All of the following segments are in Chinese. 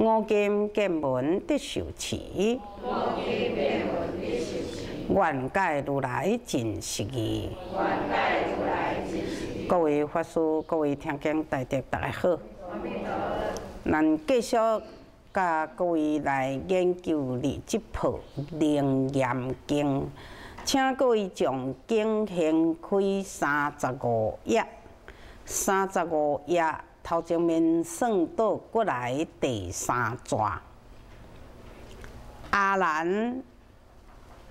五经见闻得受持。愿解如来真实义。各位法师、各位听经大德，大家好。咱继续甲各位来研究《这部《楞严经》，请各位将经掀开三十五页。三十五页头前面算倒过来第三段。阿难。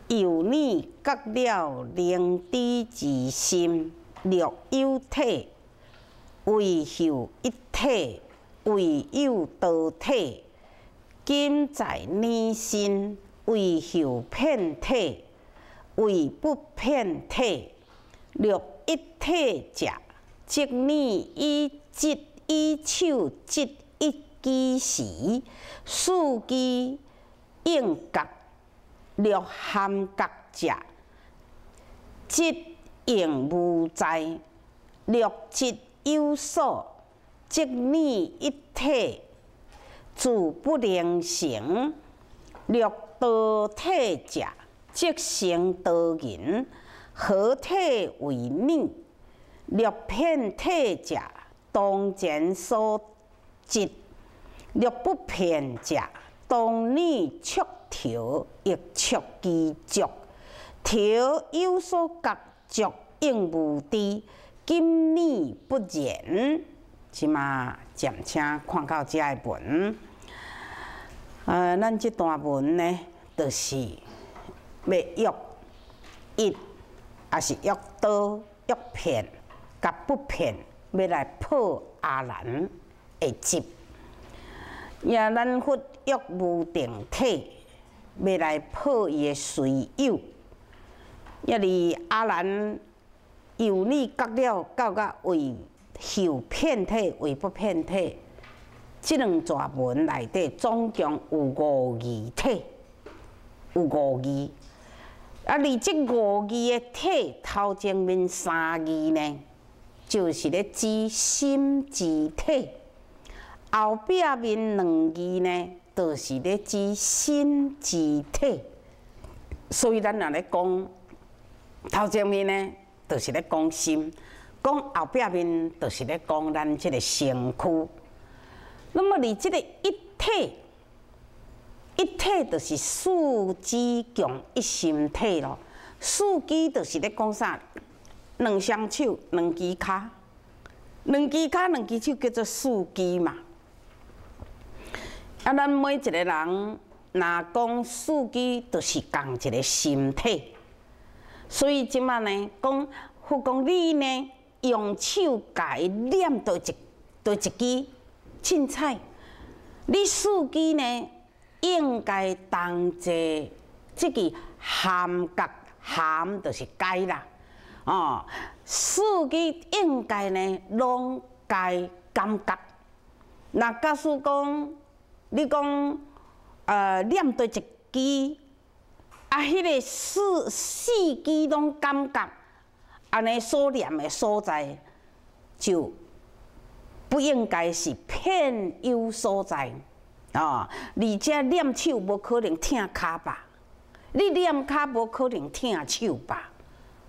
由你觉了灵知之心，六有体，为后一体，为有道体。今在你心，为后片体，为不片体。六一体者，即你以即以手即一机时，四机应觉。略含觉者，即应无在；略即有所，即你一体，自不能成。六道体者，即成道人。合体为你？略片体者，当前所即；略不片者，当你出。条亦触其足，条有所觉，足应无知。今你不然，即嘛暂且看到遮个文。呃，咱即段文呢，就是要约一，也是约多约骗，甲不骗，要来破阿难的执。也咱佛约无定体。要来破伊的随有，一哩阿难由你觉了到甲为后骗体为不骗体，即两段文内底总共有五义体，有五义。啊，而即五义的体头前面三义呢，就是咧指心之体，后壁面两字呢。都是咧指心之体，所以咱若咧讲头前面呢，都是咧讲心；讲后壁面，都是咧讲咱即个身躯。那么你即个一体，一体就是四肢共一心体咯。四肢就是咧讲啥？两双手，两只脚，两只脚，两只手叫做四肢嘛。啊，咱每一个人，若讲四肢，就是共一个身体。所以即摆呢，讲佛讲你呢，用手伊念到一到一支凊彩，你四肢呢，应该同齐，即个含觉含就是该啦。哦，四肢应该呢，拢该感觉。那假使讲，你讲，呃，念对一支，啊，迄个四四支拢感觉，安尼所念的所在，就不应该是偏有所在，啊，而且念手无可能疼骹吧？你念骹无可能疼手吧？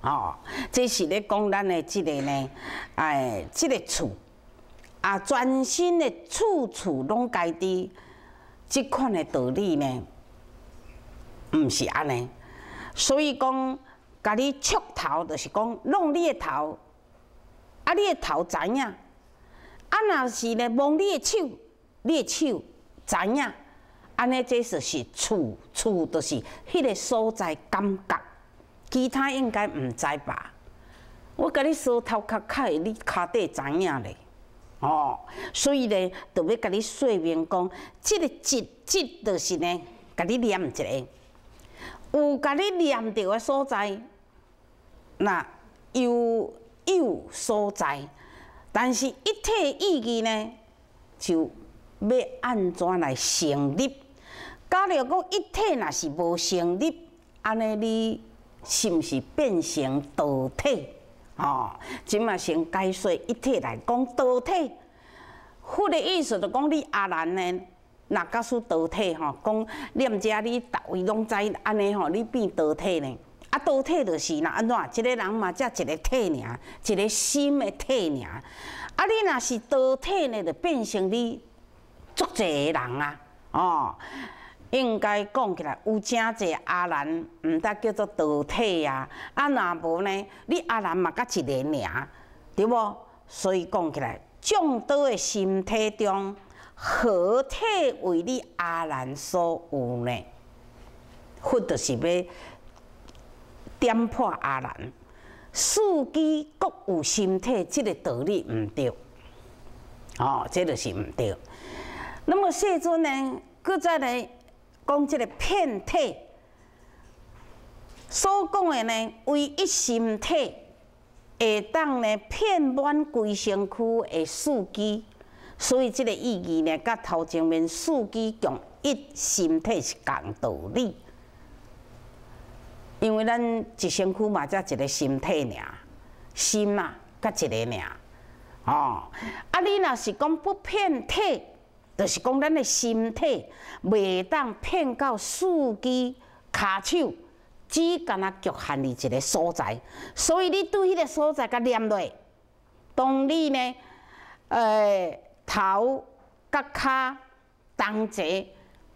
哦，这是咧讲咱的即个呢，哎，即个厝，啊，全身的处处拢该知。即款的道理呢，毋是安尼，所以讲，甲你触头，就是讲弄你的头，啊，你的头知影，啊，若是咧摸你的手，你的手知影，安尼这就是处处，就是迄个所在感觉，其他应该毋知吧？我甲你说头壳开，你骹底知影咧。哦，所以咧，就要甲你说明讲，即个“即”即，就是呢，甲你念一个，有甲你念着的所在，那有有所在，但是一体意义呢，就要安怎来成立？假如讲一体若是无成立，安尼你是毋是变成道体？哦，即嘛先解说一体来讲道体。佛的意思就讲你阿兰呢，若假使道体吼，讲念遮你逐位拢知安尼吼，你变道体呢？啊，道体就是若安怎？一个人嘛，才一个体尔，一个心的体尔。啊，你若是道体呢，就变成你足济个人啊！哦，应该讲起来，有真济阿兰，毋得叫做道体啊。啊，若无呢，你阿兰嘛，甲一个尔，对无？所以讲起来。众多的身体中，何体为你阿兰所有呢？佛就是要点破阿兰，四机各有身体，即个道理毋对。哦，这就是毋对。那么世尊呢，搁再来讲这个片体，所讲的呢，为一心体。会当呢遍满规身躯的四肢，所以这个意义呢，甲头前面四肢共一心体是共道理。因为咱一身躯嘛，才一个身体尔，心嘛，甲一个尔。哦，啊，你若是讲不遍体，就是讲咱的身体袂当骗到四肢、骹手。只干那局限伫一个所在，所以你对迄个所在甲念落，当你呢，呃，头甲骹同齐，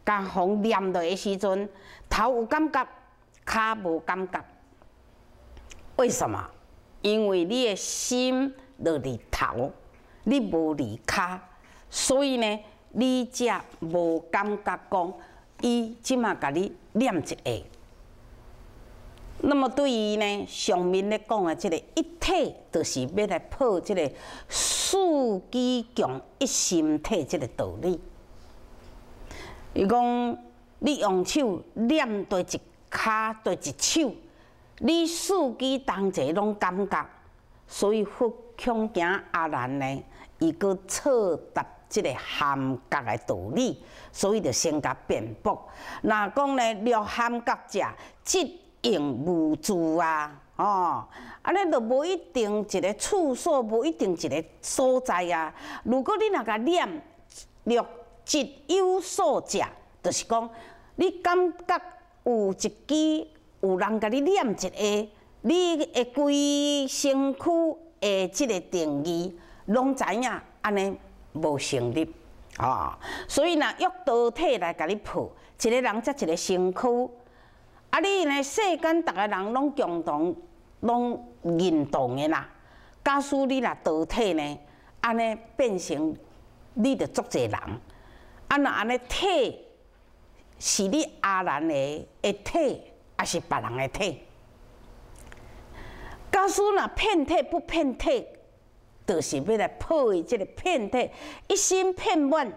甲互念落的时阵，头有感觉，骹无感觉。为什么？因为你的心落伫头，你无伫骹，所以呢，你才无感觉讲，伊即马甲你念一下。那么对于呢上面咧讲的即个一体，就是要来破即个四机共一心体即个道理。伊讲你用手念对一骹对一手，你四机同齐拢感觉，所以佛恐惊阿难呢，伊个错答即个含觉的道理，所以就先甲辩驳。那讲呢，略含觉者即。用无助啊，哦，安尼就无一定一个处所，无一定一个所在啊。如果你若甲念六即有所者，就是讲你感觉有一支有人甲你念一下，你会规身躯的即个定义拢知影，安尼无成立啊。所以若约道体来甲你破，一个人则一个身躯。啊！你呢？世间逐个人拢共同拢认同的啦。假使你若道体呢，安尼变成你着足济人。啊，若安尼体是你阿兰的的体，还是别人的体？假使若骗体不骗体，就是要来破伊这个骗体，一心骗满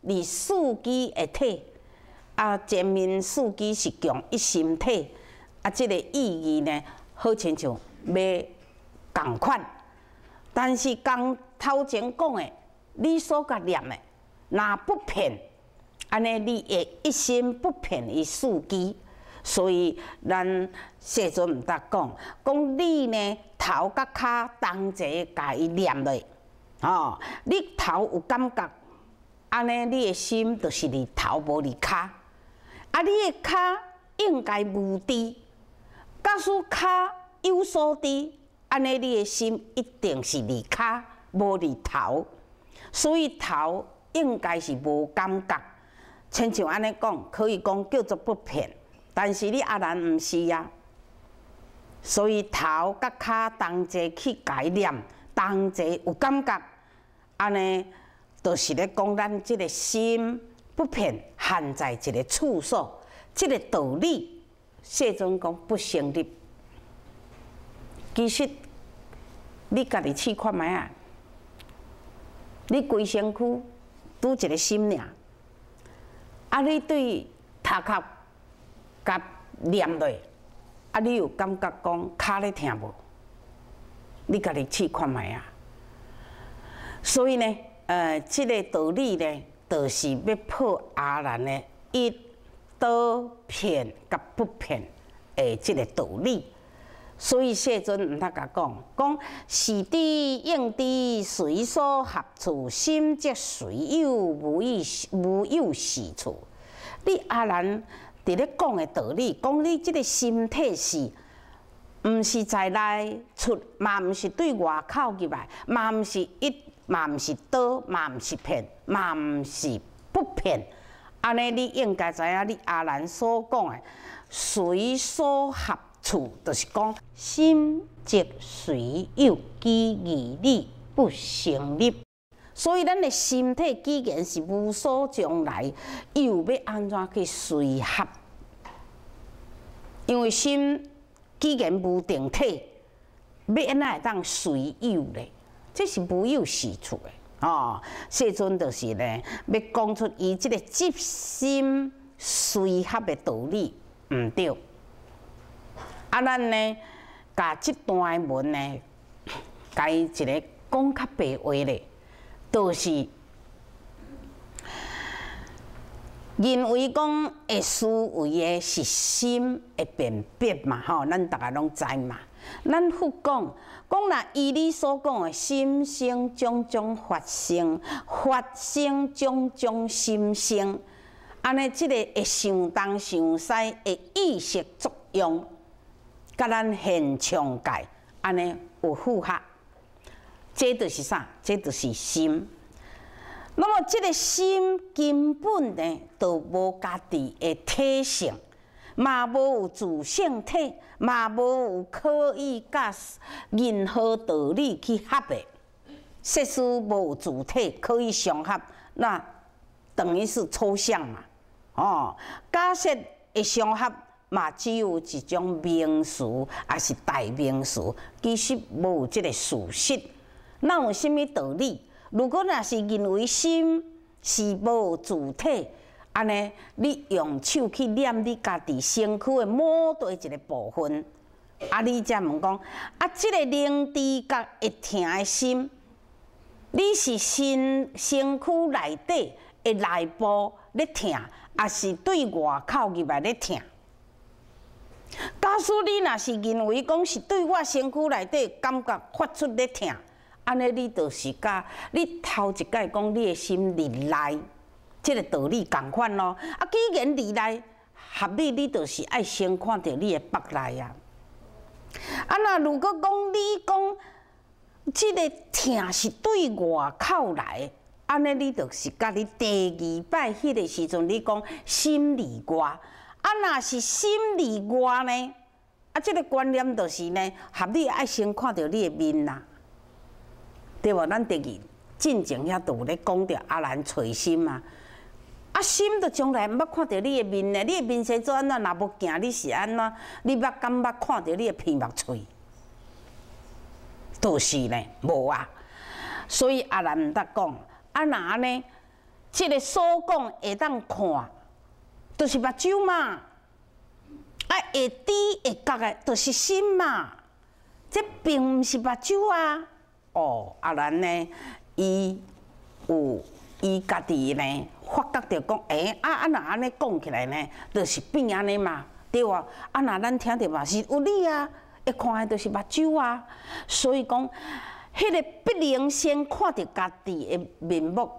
你四肢的体。啊，前面四肢是强一心体，啊，即个意义呢，好亲像要共款。但是刚头前讲的，你所甲念的，若不骗，安尼你会一心不骗伊四肢。所以咱世尊毋得讲，讲你呢头甲骹同齐甲伊念落，哦，你头有感觉，安尼你的心就是伫头无伫骹。啊！你的骹应该无知，假使骹有所知，安尼你的心一定是伫骹，无伫头。所以头应该是无感觉，亲像安尼讲，可以讲叫做不骗。但是你阿然毋是呀，所以头甲骹同齐去概念，同齐有感觉，安尼就是咧讲咱即个心。不骗，含在一个处所，这个道理，世尊讲不成立。其实，你家己试看卖啊，你规身躯拄一个心尔，啊，你对头壳甲念落，啊，你有感觉讲骹咧疼无？你家己试看觅啊。所以呢，呃，即个道理呢，就是要破阿兰的一刀片甲不骗的即个道理。所以世尊毋通甲讲，讲是地应知随所合处，心即随有，无有无有是处。你阿兰伫咧讲的道理，讲你即个身体是，毋是在内出，嘛毋是对外口入来，嘛毋是一，嘛毋是刀，嘛毋是骗，嘛毋是不骗。安尼你应该知影，你阿兰所讲的随所合。处就是讲，心即随有，机义理不成立。所以咱的身体既然是无所将来，又要安怎去随合？因为心既然无定体，要安怎会当随有咧？这是无有是处的哦。世尊就是咧，要讲出伊即个即心随合的道理，毋对。啊，咱呢，甲即段文呢，甲伊一个讲较白话咧，都是认为讲会思维的是心的辨别嘛，吼，咱逐个拢知嘛。咱佛讲，讲若依你所讲的心生种种法生，法生种种心生，安尼即个会想东想西的意识作用。甲咱现象界安尼有符合，这就是啥？这就是心。那么，这个心根本呢，都无家己的体性，嘛无有自性体，嘛无有可以甲任何道理去合的。设施无有主体可以相合，那等于是抽象嘛？哦，假设会相合。嘛，只有一种名词，也是代名词，其实无有即个事实。那有甚物道理？如果若是认为心是无主体，安尼你用手去念你家己身躯的某对一个部分，啊，你才问讲，啊，即个灵知觉会疼的心，你是身身躯内底的内部咧疼，还是对外口入来咧疼？假使你若是认为讲是对我身躯内底感觉发出咧疼，安尼你就是甲你头一届讲你的心里内，即个道理共款咯。啊，既然离内合理，你就是爱先看到你的腹内啊。啊，那如果讲你讲即个疼是对外口来，安尼你就是甲你第二摆迄个时阵，你讲心离外。啊，若是心里外呢？啊，即个观念就是呢，合理爱先看到你的面啦，对无？咱第二进前遐都有咧讲着阿兰揣心嘛，啊，心都从来毋捌看到你的面呢，你的面生做安怎？若无行，你是安怎？你捌敢捌看到你的鼻目喙？都是呢，无啊。所以阿兰毋得讲，啊，若安尼，即个所讲会当看。就是目睭嘛，啊，会知会觉的，就是心嘛。这并毋是目睭啊。哦，啊，咱呢，伊有伊家己呢，发觉着讲，诶，啊啊，若安尼讲起来呢，就是变安尼嘛，对哇？啊，若咱听着嘛是有理啊，一看的就是目睭啊。所以讲，迄个必能先看着家己的面目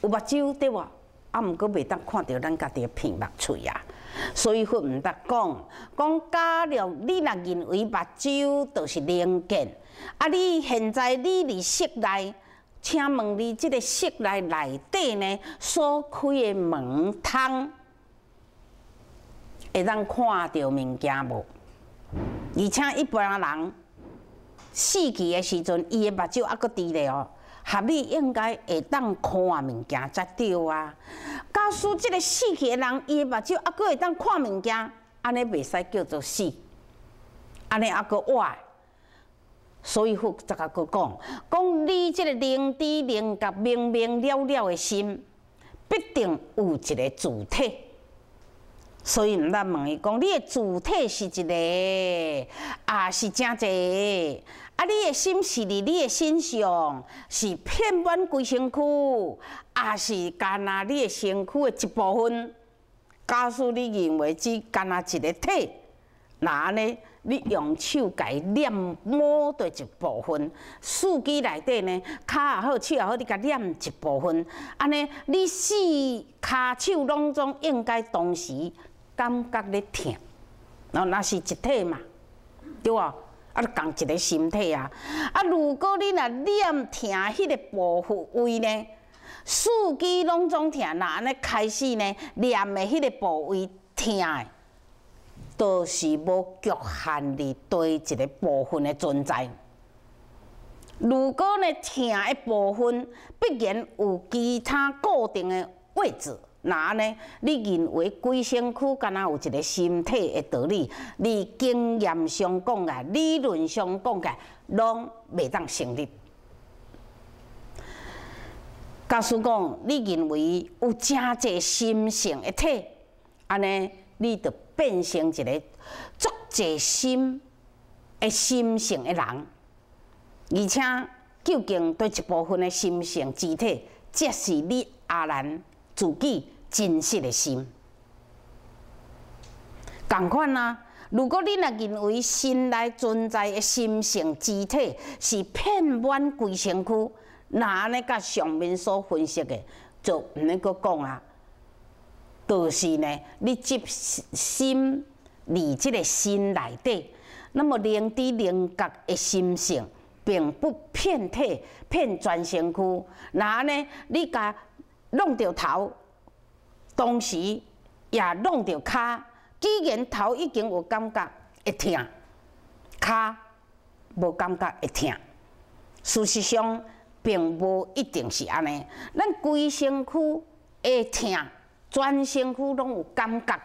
有目睭，对哇？啊，毋过袂当看到咱家己的鼻目喙啊，所以佛毋得讲，讲假了你若认为目睭就是灵见，啊，你现在你伫室内，请问你即个室内内底呢，所开的门窗，会当看到物件无？而且一般人死去的时阵，伊的目睭还阁伫咧哦。合理应该会当看物件才对啊！假使即个死去的人，伊的目睭还阁会当看物件，安尼袂使叫做死，安尼还阁活。所以佛则个佫讲，讲你即个灵知灵觉明明了了的心，必定有一个主体，所以毋咱问伊讲，你的主体是一个，也是真济。啊，你的心是伫你的身上，是遍满规身躯，也是干那你的身躯的一部分。假使你认为只干那一个体，那安尼，你用手伊捏摸着一部分，四肢内底呢，骹也好，手也好，你甲捏一部分，安尼，你四骹手拢总应该同时感觉咧疼，然后那是一体嘛，对无？啊，共一个身体啊！啊，如果你若念疼迄个部位呢，四肢拢总疼，那安尼开始呢，念的迄个部位疼的，都是无局限伫对一个部分的存在。如果呢疼的部分必然有其他固定的位置。那呢？你认为规身躯敢若有一个身体的道理？你经验上讲啊，理论上讲个，拢袂当成立。假使讲，你认为有真济心性的体，安尼你就变成一个足济心的心性的人，而且究竟对一部分的心性之体，即是你阿兰。自己真实的心，共款啊！如果你若认为心内存在的心性之体是遍满规身躯，那安尼甲上面所分析的就毋能阁讲啊。就是呢，你接心离即个心内底，那么灵知灵觉的心性，并不遍体遍全身躯。那安尼，你甲弄着头，同时也弄着骹。既然头已经有感觉会痛，骹无感觉会痛。事实上，并无一定是安尼。咱规身躯会痛，全身躯拢有感觉。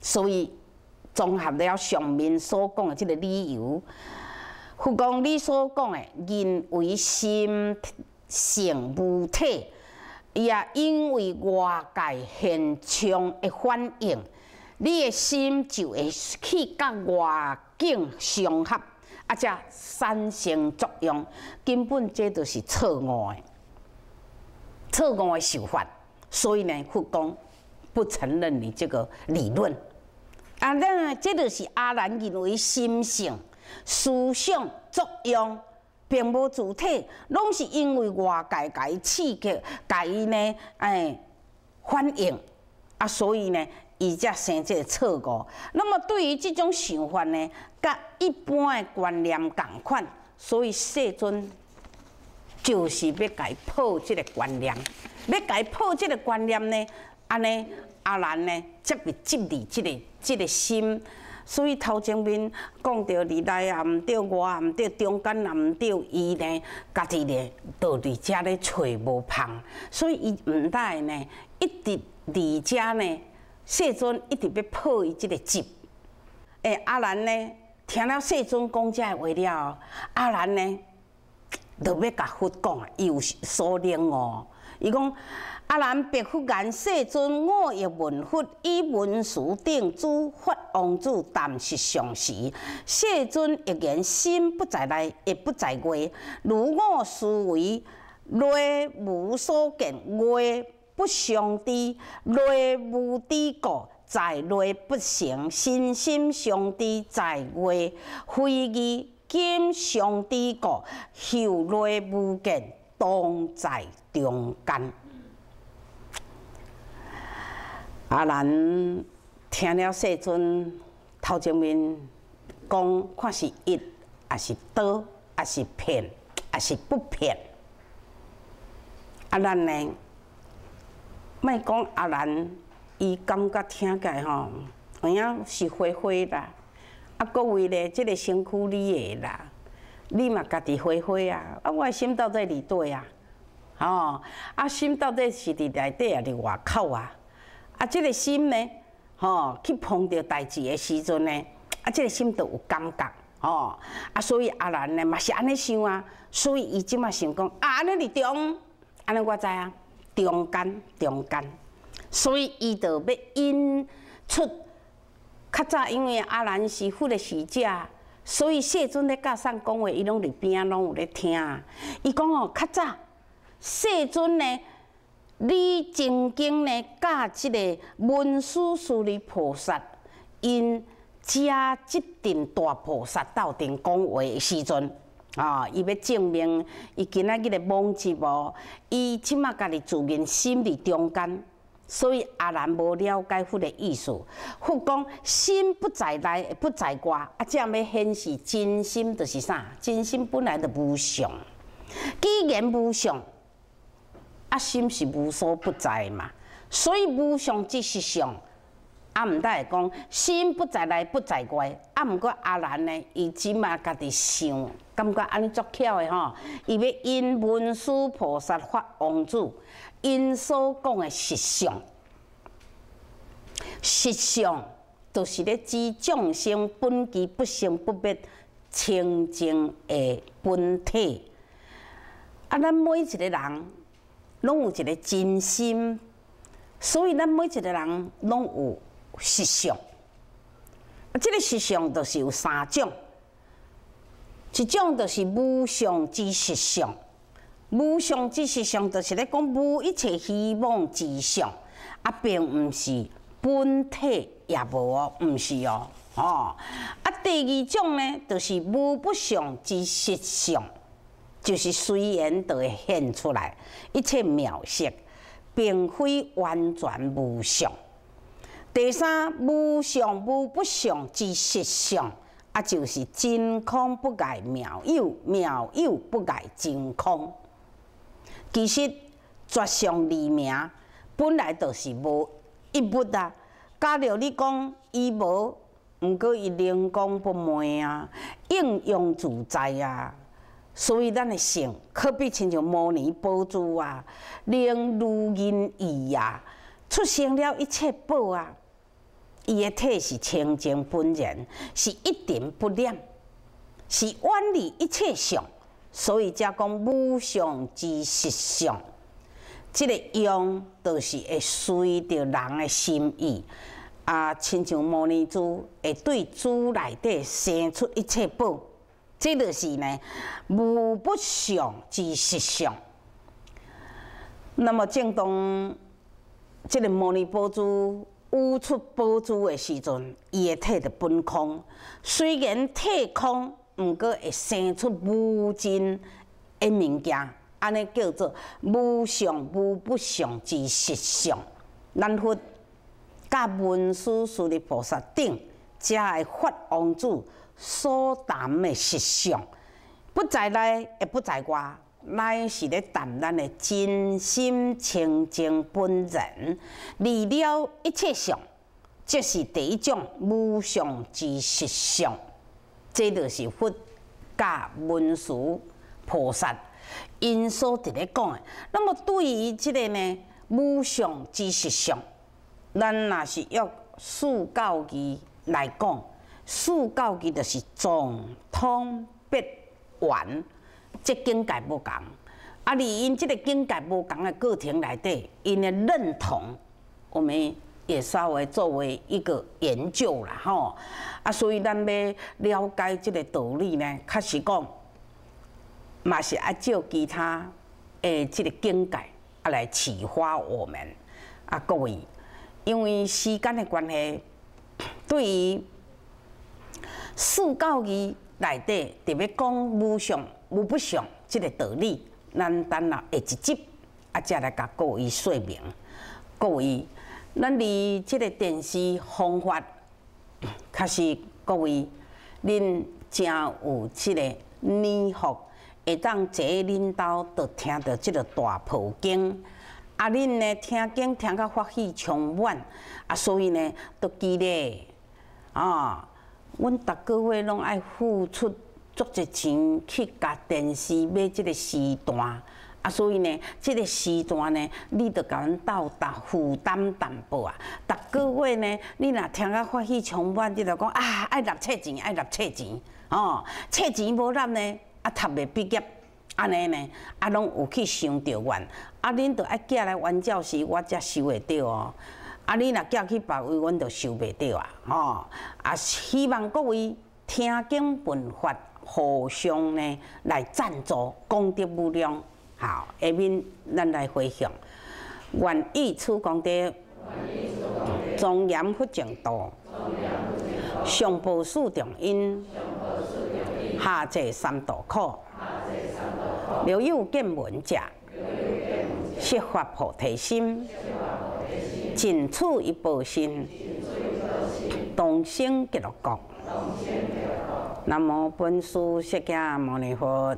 所以综合了上面所讲的这个理由，佛讲你所讲的认为心性无体。也因为外界现象的反应，你的心就会去甲外境相合，啊，则产生作用。根本这都是错误的，错误的想法。所以呢，佛讲不承认你这个理论。啊，那这就是阿兰认为心性、思想作用。并无主体，拢是因为外界给伊刺激，给伊呢，哎，反应啊，所以呢，伊才生这个错误。那么对于这种想法呢，甲一般的观念共款，所以世尊就是要改破这个观念，要改破这个观念呢，安尼阿兰呢，才会接离这个这个心。所以头前面讲到里内也毋对，外也毋对，中间也毋对，伊呢家己呢到伫遮咧找无芳，所以伊毋带呢一直伫遮呢，世尊一直要破伊即个执。诶，阿兰呢听了世尊讲遮话了，阿兰呢就要甲佛讲，伊有所领悟，伊讲。阿难白佛言：世尊，我亦闻佛以文殊定诸法王子但是上时。世尊亦言：心不在内，亦不在外。如我思维，内无所见；外不相知，内无知故，在内不成。心心相知，在外非义。今相知故，后内无见，当在中间。阿兰听了世尊头前面讲，看是一，还是多，还是骗，还是不骗。阿兰呢，莫讲阿兰，伊感觉听起来吼，好像是灰灰啦。啊，各位咧，即个身躯你的啦，你嘛家己灰灰啊。啊，我心到底伫对啊？吼，啊，心到底是伫内底啊，伫外口啊？啊，即个心呢，吼，去碰到代志的时阵呢，啊，即个心都有感觉，吼，啊，所以阿兰呢嘛是安尼想啊，所以伊即马想讲，啊，安尼伫中，安尼我知啊，中间中间，所以伊就要因出较早，因为阿兰是佛的使者，所以世尊咧教上讲话，伊拢伫边仔拢有咧听。伊讲哦，较早世尊呢，你曾经呢教即个文殊师利菩萨，因遮即阵大菩萨斗阵讲话的时阵。啊！伊要证明伊今仔日的妄执无，伊即马家己自认心伫中间，所以阿兰无了解佛的意思。佛讲心不在内，不在外，啊，这样要显示真心就是啥？真心本来就无相，既然无相，啊，心是无所不在嘛，所以无相即是相。啊，毋得会讲心不在内，不在外。啊，毋过阿兰呢，伊即嘛家己想，感觉安尼足巧的吼。伊要因文殊菩萨发王子，因所讲的实相，实相就是咧指众生本具不生不灭清净的本体。啊，咱每一个人拢有一个真心，所以咱每一个人拢有。实相，啊，这个实相就是有三种，一种就是无相之实相，无相之实相就是咧讲无一切希望之相，啊，并毋是本体也无哦，毋是哦，吼。啊，第二种呢，就是无不相之实相，就是虽然都会现出来一切妙色，并非完全无相。第三，无相无不相之实相，啊，就是真空不改妙有，妙有不改真空。其实绝相离名本来就是无一物啊。假如你讲伊无，毋过伊灵光不昧啊，应用自在啊。所以咱的性可比亲像摩尼宝珠啊，能如人意啊，出现了一切宝啊。伊的体是清净本然，是一点不染，是远离一切相，所以才讲无相之实相。这个用就是会随着人的心意，啊，亲像摩尼珠会对珠内底生出一切宝，这就是呢无不相之实相。那么正当这个摩尼宝珠。悟出宝珠的时阵，伊的体就本空。虽然体空，毋过会生出无尽的物件，安尼叫做无相无不相之实相。咱佛甲文殊师利菩萨顶，才会法王子所谈的实相，不在内，也不在外。乃是咧谈咱的真心清净本然，离了一切相，即是第一种无相。之实相。这就是佛甲文殊菩萨因所伫咧讲的。那么对于即个呢无相。之实相，咱若是用四教义来讲，四教义就是总通必完。即境界无共，啊！而因即个境界无共的过程内底，因的认同，我们也稍微作为一个研究啦，吼！啊，所以咱要了解即个道理呢，确实讲，嘛是要照其他诶即个境界啊来启发我们啊各位，因为时间的关系，对于四教义内底特别讲无上。无不相，即个道理，咱等下下一集啊，再来甲各位说明。各位，咱离即个电视方法，确实各位，恁真有即个念福，会当坐恁兜，就听到即个大普经。啊，恁呢听经听到法喜充满，啊，所以呢，都记得啊，阮逐个月拢爱付出。足一钱去甲电视买即个时段，啊，所以呢，即个时段呢，你着甲阮斗达负担淡薄啊。逐个月呢，你若听啊欢喜充满，你着讲啊，爱纳册钱，爱纳册钱，哦，册钱无纳呢，啊，读袂毕业，安尼呢，啊，拢有去想着阮，啊，恁着爱寄来原教时，我才收会着哦。啊，你若寄去别位，阮着收袂着啊！吼，啊，希望各位听经闻法，互相呢来赞助，功德无量。好，下面咱来回向，愿以此功德，庄严佛净土，上报四重恩，下济三途苦，留有见闻者，悉发菩提心。尽此一报身，同生极乐国。南无本师释迦牟尼佛。